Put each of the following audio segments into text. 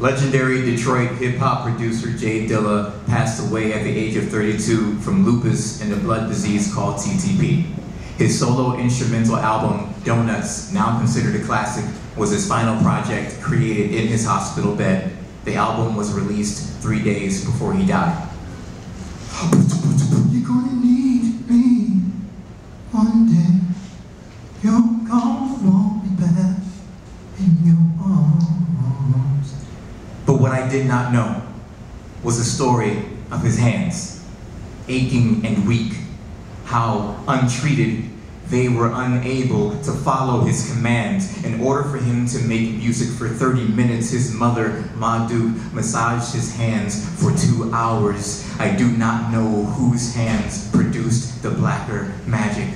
Legendary Detroit hip-hop producer J Dilla passed away at the age of 32 from lupus and a blood disease called TTP. His solo instrumental album, Donuts, now considered a classic, was his final project created in his hospital bed. The album was released three days before he died. You're gonna need me one day. In your what I did not know was the story of his hands, aching and weak, how untreated they were unable to follow his commands. In order for him to make music for 30 minutes, his mother, Ma Dukes, massaged his hands for two hours. I do not know whose hands produced the blacker magic.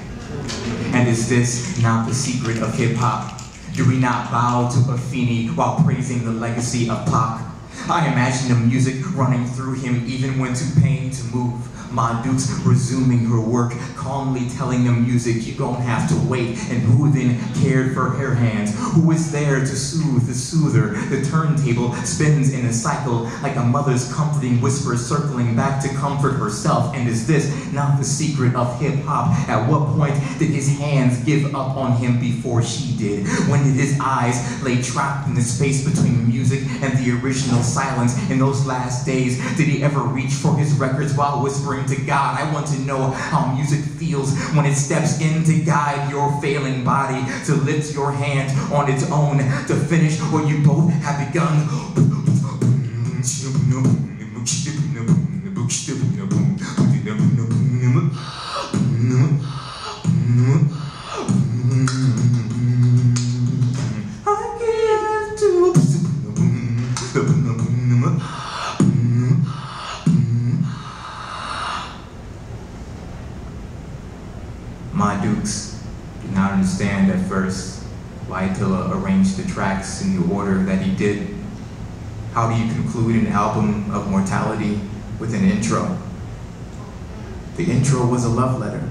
And is this not the secret of hip hop? Do we not bow to Afeni while praising the legacy of Pac? I imagine the music running through him even when too pain to move. Ma Dukes resuming her work, calmly telling the music you don't have to wait. And who then cared for her hands? Who was there to soothe the soother? The turntable spins in a cycle like a mother's comforting whisper circling back to comfort herself. And is this not the secret of hip hop? At what point did his hands give up on him before she did? When did his eyes lay trapped in the space between music and the original silence? In those last days, did he ever reach for his records while whispering to God. I want to know how music feels when it steps in to guide your failing body, to lift your hand on its own, to finish what you both have begun. Ma Dukes did not understand at first why Dilla arranged the tracks in the order that he did. How do you conclude an album of mortality with an intro? The intro was a love letter,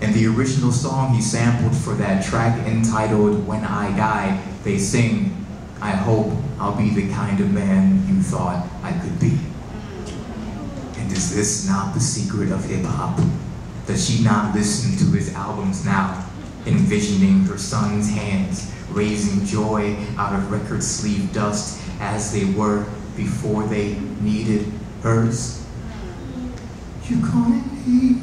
and the original song he sampled for that track entitled When I Die, they sing, I hope I'll be the kind of man you thought I could be. And is this not the secret of hip hop? Does she not listen to his albums now, envisioning her son's hands, raising joy out of record sleeve dust as they were before they needed hers? You're gonna me